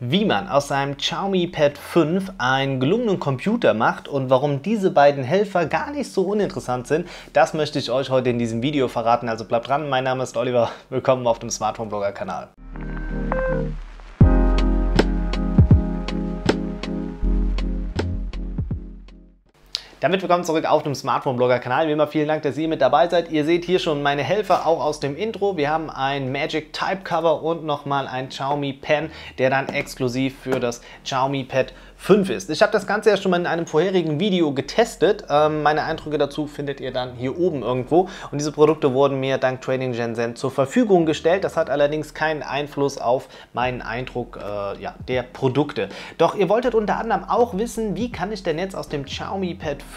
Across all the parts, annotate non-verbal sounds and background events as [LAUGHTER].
Wie man aus seinem Xiaomi Pad 5 einen gelungenen Computer macht und warum diese beiden Helfer gar nicht so uninteressant sind, das möchte ich euch heute in diesem Video verraten. Also bleibt dran, mein Name ist Oliver, willkommen auf dem Smartphone Blogger Kanal. Damit willkommen zurück auf dem Smartphone-Blogger-Kanal. Wie immer vielen Dank, dass ihr mit dabei seid. Ihr seht hier schon meine Helfer auch aus dem Intro. Wir haben ein Magic Type Cover und nochmal ein Xiaomi Pen, der dann exklusiv für das Xiaomi Pad 5 ist. Ich habe das Ganze ja schon mal in einem vorherigen Video getestet. Ähm, meine Eindrücke dazu findet ihr dann hier oben irgendwo. Und diese Produkte wurden mir dank Trading Shenzhen zur Verfügung gestellt. Das hat allerdings keinen Einfluss auf meinen Eindruck äh, ja, der Produkte. Doch ihr wolltet unter anderem auch wissen, wie kann ich denn jetzt aus dem Xiaomi Pad 5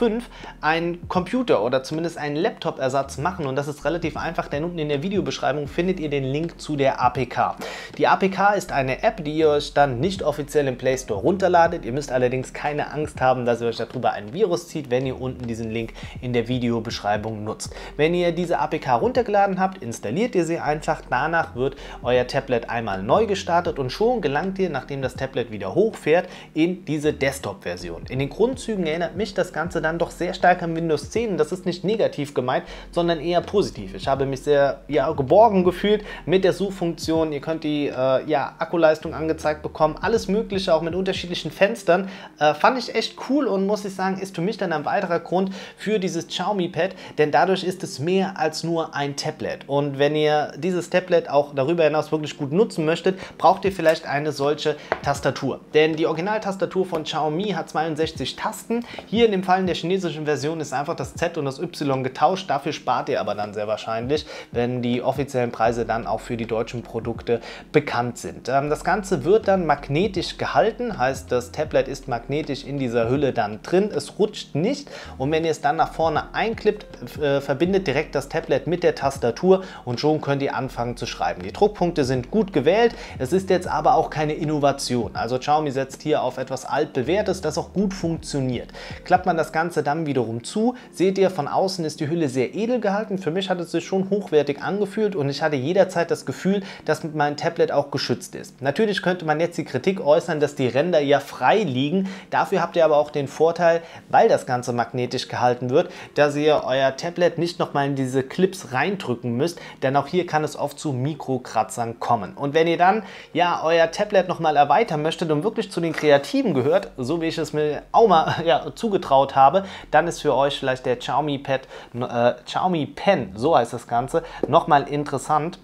einen Computer oder zumindest einen Laptop-Ersatz machen. Und das ist relativ einfach, denn unten in der Videobeschreibung findet ihr den Link zu der APK. Die APK ist eine App, die ihr euch dann nicht offiziell im Play Store runterladet. Ihr müsst allerdings keine Angst haben, dass ihr euch darüber ein Virus zieht, wenn ihr unten diesen Link in der Videobeschreibung nutzt. Wenn ihr diese APK runtergeladen habt, installiert ihr sie einfach. Danach wird euer Tablet einmal neu gestartet und schon gelangt ihr, nachdem das Tablet wieder hochfährt, in diese Desktop-Version. In den Grundzügen erinnert mich das Ganze dann doch sehr stark an Windows 10. Das ist nicht negativ gemeint, sondern eher positiv. Ich habe mich sehr ja, geborgen gefühlt mit der Suchfunktion. Ihr könnt die äh, ja, Akkuleistung angezeigt bekommen. Alles mögliche, auch mit unterschiedlichen Fenstern. Äh, fand ich echt cool und muss ich sagen, ist für mich dann ein weiterer Grund für dieses Xiaomi Pad, denn dadurch ist es mehr als nur ein Tablet. Und wenn ihr dieses Tablet auch darüber hinaus wirklich gut nutzen möchtet, braucht ihr vielleicht eine solche Tastatur. Denn die Originaltastatur von Xiaomi hat 62 Tasten. Hier in dem Fall in der chinesischen Version ist einfach das Z und das Y getauscht. Dafür spart ihr aber dann sehr wahrscheinlich, wenn die offiziellen Preise dann auch für die deutschen Produkte bekannt sind. Ähm, das Ganze wird dann magnetisch gehalten, heißt das Tablet ist magnetisch in dieser Hülle dann drin. Es rutscht nicht und wenn ihr es dann nach vorne einklippt, äh, verbindet direkt das Tablet mit der Tastatur und schon könnt ihr anfangen zu schreiben. Die Druckpunkte sind gut gewählt. Es ist jetzt aber auch keine Innovation. Also Xiaomi setzt hier auf etwas altbewährtes, das auch gut funktioniert. Klappt man das Ganze dann wiederum zu, seht ihr, von außen ist die Hülle sehr edel gehalten. Für mich hat es sich schon hochwertig angefühlt und ich hatte jederzeit das Gefühl, dass mein Tablet auch geschützt ist. Natürlich könnte man jetzt die Kritik äußern, dass die Ränder ja frei liegen. Dafür habt ihr aber auch den Vorteil, weil das Ganze magnetisch gehalten wird, dass ihr euer Tablet nicht nochmal in diese Clips reindrücken müsst, denn auch hier kann es oft zu Mikrokratzern kommen. Und wenn ihr dann ja euer Tablet nochmal erweitern möchtet und wirklich zu den Kreativen gehört, so wie ich es mir auch mal [LAUGHS] ja, zugetraut habe, dann ist für euch vielleicht der Xiaomi Pad, äh, Xiaomi Pen, so heißt das Ganze, nochmal interessant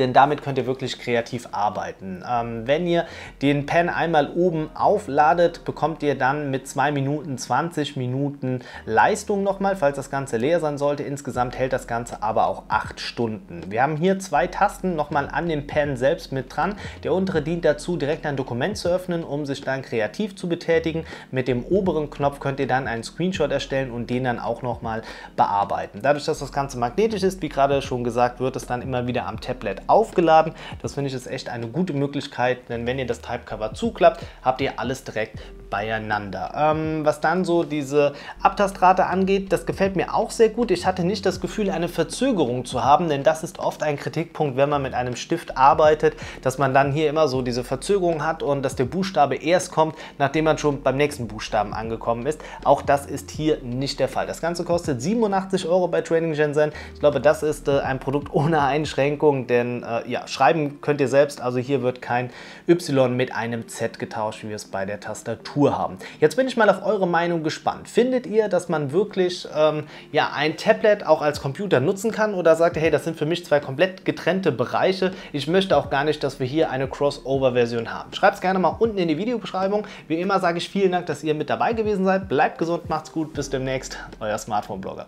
denn damit könnt ihr wirklich kreativ arbeiten. Ähm, wenn ihr den Pen einmal oben aufladet, bekommt ihr dann mit 2 Minuten 20 Minuten Leistung nochmal, falls das Ganze leer sein sollte. Insgesamt hält das Ganze aber auch 8 Stunden. Wir haben hier zwei Tasten nochmal an dem Pen selbst mit dran. Der untere dient dazu, direkt ein Dokument zu öffnen, um sich dann kreativ zu betätigen. Mit dem oberen Knopf könnt ihr dann einen Screenshot erstellen und den dann auch nochmal bearbeiten. Dadurch, dass das Ganze magnetisch ist, wie gerade schon gesagt, wird es dann immer wieder am Tablet aufgeladen. Das finde ich ist echt eine gute Möglichkeit, denn wenn ihr das Typecover zuklappt, habt ihr alles direkt beieinander. Ähm, was dann so diese Abtastrate angeht, das gefällt mir auch sehr gut. Ich hatte nicht das Gefühl, eine Verzögerung zu haben, denn das ist oft ein Kritikpunkt, wenn man mit einem Stift arbeitet, dass man dann hier immer so diese Verzögerung hat und dass der Buchstabe erst kommt, nachdem man schon beim nächsten Buchstaben angekommen ist. Auch das ist hier nicht der Fall. Das Ganze kostet 87 Euro bei Training Shenzhen. Ich glaube, das ist äh, ein Produkt ohne Einschränkung, denn äh, ja, schreiben könnt ihr selbst. Also hier wird kein Y mit einem Z getauscht, wie es bei der Tastatur Tastatur haben. Jetzt bin ich mal auf eure Meinung gespannt. Findet ihr, dass man wirklich ähm, ja, ein Tablet auch als Computer nutzen kann oder sagt ihr, hey, das sind für mich zwei komplett getrennte Bereiche. Ich möchte auch gar nicht, dass wir hier eine Crossover-Version haben. Schreibt es gerne mal unten in die Videobeschreibung. Wie immer sage ich vielen Dank, dass ihr mit dabei gewesen seid. Bleibt gesund, macht's gut, bis demnächst. Euer Smartphone-Blogger.